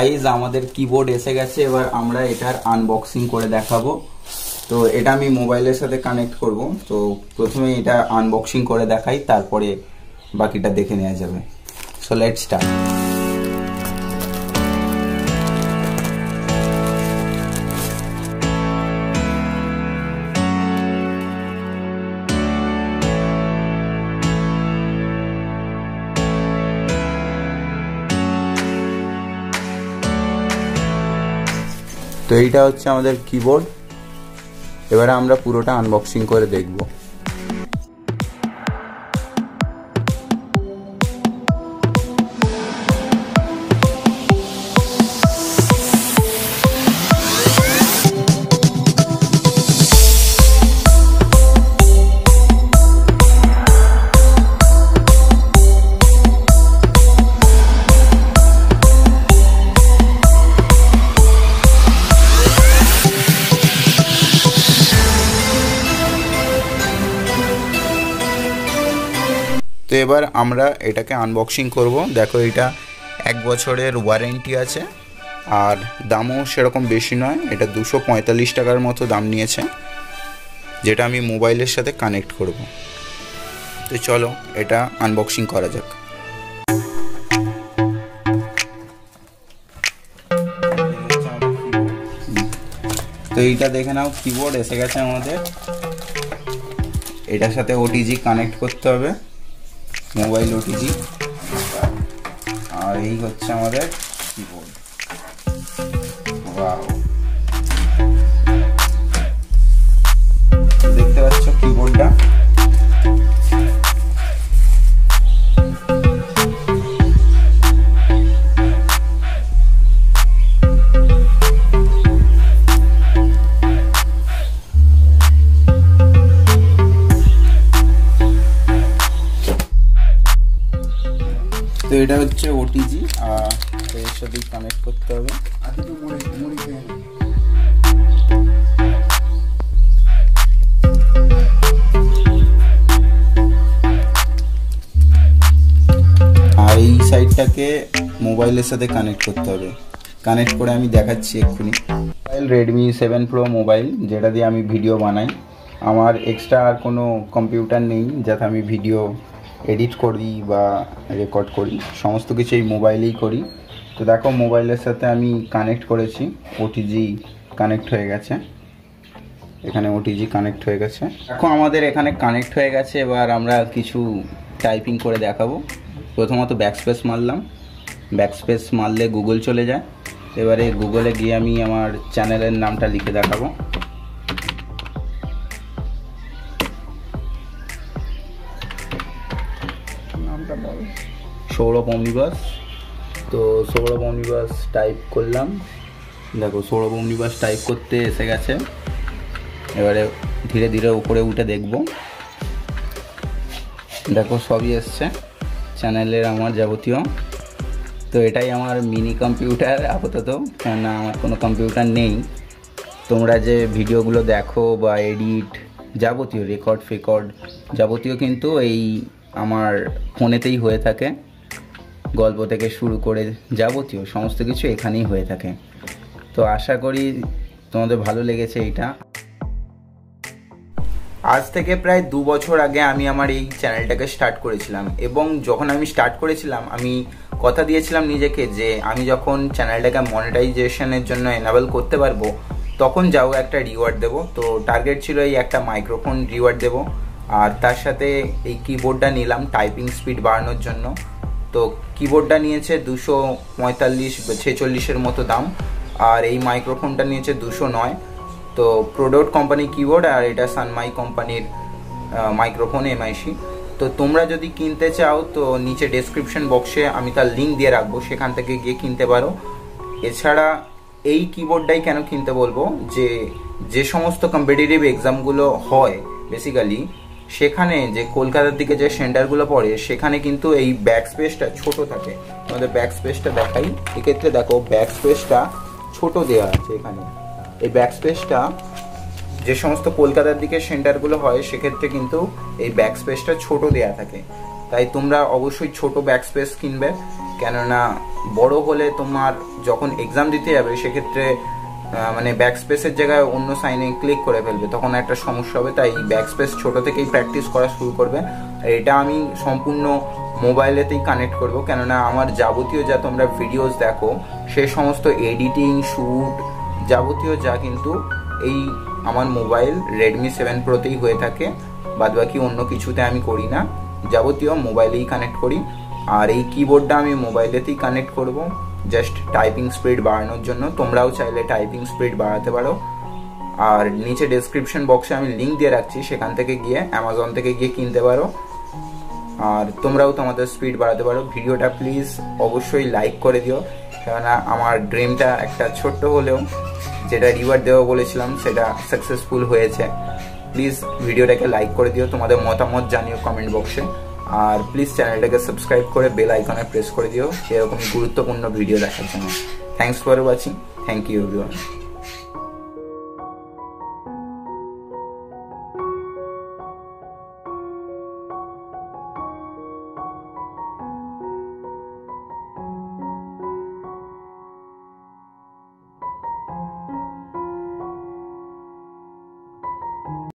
Guys আমাদের keyboard এসে গেছে, এবার আমরা এটার আনবক্সিং করে দেখাবো। তো এটা আমি মোবাইলের সাথে কানেক্ট করব। তো প্রথমে এটা আনবক্সিং করে দেখাই, তারপরে বাকিটা দেখে নেওয়া যাবে। সো লেট স্টার্ট তো এইটা হচ্ছে আমাদের কিবোর্ড এবারে আমরা পুরোটা আনবক্সিং করে দেখব। তো এবার আমরা এটাকে আনবক্সিং করব। দেখো এটা এক বছরের ওয়ারেন্টি আছে, আর দামও সেরকম বেশি নয়, এটা দুশো পঁয়তাল্লিশ টাকার মতো দাম নিয়েছে, যেটা আমি মোবাইলের সাথে কানেক্ট করব। তো চলো এটা আনবক্সিং করা যাক। তো এইটা দেখে নাও কিবোর্ড এসে গেছে আমাদের। এটার সাথে ওটিজি কানেক্ট করতে হবে। মোবাইল ওটিজি আর এই হচ্ছে আমাদের কিবোর্ড ওয়াও দেখতে পাচ্ছ কিবোর্ডটা এটা হচ্ছে ওটিজি আর এর সাথে কানেক্ট করতে হবে। আর এই সাইডটাকে মোবাইলের সাথে কানেক্ট করতে হবে। কানেক্ট করে আমি দেখাচ্ছি এক্ষুনি। Mobile Redmi seven pro mobile যেটা দিয়ে আমি ভিডিও বানাই। আমার এক্সট্রা আর কোনো কম্পিউটার নেই, যাতে আমি ভিডিও এডিট করি বা রেকর্ড করি, সমস্ত কিছু এই মোবাইলেই করি। তো দেখো মোবাইলের সাথে আমি কানেক্ট করেছি ওটিজি কানেক্ট হয়ে গেছে। এখানে ওটিজি কানেক্ট হয়ে গেছে। দেখো, আমাদের এখানে কানেক্ট হয়ে গেছে, এবার আমরা কিছু টাইপিং করে দেখাবো। প্রথমত ব্যাকস্পেস মারলাম। ব্যাকস্পেস মারলে গুগল চলে যায়। এবারে গুগলে গিয়ে আমি আমার চ্যানেলের নামটা লিখে দেখাবো। সৌরভ অমনিবাস তো সৌরভ অমনিবাস টাইপ করলাম। দেখো, সৌরভ অমনিবাস টাইপ করতে এসে গেছে। এবারে ধীরে ধীরে উপরে উঠে দেখব। দেখো, সবই এসছে। চ্যানেলের আমার যাবতীয়। তো এটাই আমার মিনি কম্পিউটার আপাতত। কেননা আমার কোনো কম্পিউটার নেই। তোমরা যে ভিডিওগুলো দেখো বা এডিট যাবতীয় রেকর্ড ফেকর্ড যাবতীয় কিন্তু এই আমার ফোনেতেই হয়ে থাকে। গল্প থেকে শুরু করে যাবতীয় সমস্ত কিছু এখানেই হয়ে থাকে। তো আশা করি তোমাদের ভালো লেগেছে এইটা আজ থেকে প্রায় দু বছর আগে আমি আমার এই চ্যানেলটাকে স্টার্ট করেছিলাম এবং যখন আমি স্টার্ট করেছিলাম, আমি কথা দিয়েছিলাম নিজেকে যে আমি যখন চ্যানেলটাকে মনিটাইজেশনের জন্য এনাবেল করতে পারব, তখন যাও একটা রিওয়ার্ড দেব। তো টার্গেট ছিল এই একটা মাইক্রোফোন রিওয়ার্ড দেব। আর তার সাথে এই কিবোর্ডটা নিলাম টাইপিং স্পিড বাড়ানোর জন্য। তো কিবোর্ডটা নিয়েছে দুশো পঁয়তাল্লিশ ছেচল্লিশের মতো দাম, আর এই মাইক্রোফোনটা নিয়েছে দুশো নয়। তো প্রোডক্ট কোম্পানি কিবোর্ড আর এটা সানমাই কোম্পানির মাইক্রোফোন এমআইসি তো তোমরা যদি কিনতে চাও, তো নিচে ডেসক্রিপশন বক্সে আমি তার লিঙ্ক দিয়ে রাখব, সেখান থেকে গিয়ে কিনতে পারো। এছাড়া এই কিবোর্ডটাই কেন কিনতে বলব? যে যে সমস্ত কম্পিটিটিভ এক্সামগুলো হয় বেসিক্যালি সেখানে যে কলকাতার দিকে যে সেন্টারগুলো পড়ে, সেখানে কিন্তু এই ব্যাক স্পেসটা ছোট থাকে। তোমাদের ব্যাক স্পেসটা দেখাই। এক্ষেত্রে দেখো ব্যাক স্পেসটা ছোট দেওয়া আছে এখানে। এই ব্যাক স্পেসটা যে সমস্ত কলকাতার দিকে সেন্টারগুলো হয়, সেক্ষেত্রে কিন্তু এই ব্যাক স্পেসটা ছোট দেওয়া থাকে। তাই তোমরা অবশ্যই ছোট ব্যাক স্পেস কিনবে। কেননা বড় হলে তোমার যখন এক্সাম দিতে যাবে, সেক্ষেত্রে মানে ব্যাক স্পেসের জায়গায় অন্য সাইনে ক্লিক করে ফেলবে, তখন একটা সমস্যা হবে, তাই ব্যাক স্পেস ছোট থেকেই প্র্যাকটিস করা শুরু করবে। আর এটা আমি সম্পূর্ণ মোবাইলেতেই কানেক্ট করব, কেননা আমার যাবতীয় যা তোমরা ভিডিওস দেখো, সে সমস্ত এডিটিং শ্যুট যাবতীয় যা কিন্তু এই আমার মোবাইল রেডমি সেভেন প্রোতেই হয়ে থাকে বাদ বাকি অন্য কিছুতে আমি করি না। যাবতীয় মোবাইলেই কানেক্ট করি, আর এই কিবোর্ডটা আমি মোবাইলেতেই কানেক্ট করব। জাস্ট টাইপিং স্পিড বাড়ানোর জন্য তোমরাও চাইলে টাইপিং স্পিড বাড়াতে পারো। আর নিচে ডেসক্রিপশন বক্সে আমি লিঙ্ক দিয়ে রাখছি, সেখান থেকে গিয়ে অ্যামাজন থেকে গিয়ে কিনতে পারো। আর তোমরাও তোমাদের স্পিড বাড়াতে পারো। ভিডিওটা প্লিজ অবশ্যই লাইক করে দিও। কেননা আমার ড্রিমটা একটা ছোট্ট হলেও, যেটা রিওয়ার্ড দেওয়া বলেছিলাম, সেটা সাকসেসফুল হয়েছে। প্লিজ ভিডিওটাকে লাইক করে দিও। তোমাদের মতামত জানিও কমেন্ট বক্সে আর প্লিজ চ্যানেলটাকে সাবস্ক্রাইব করে বেল আইকনে প্রেস করে দিও। এরকম গুরুত্বপূর্ণ ভিডিও দেখার জন্য। Thanks for watching thank you everyone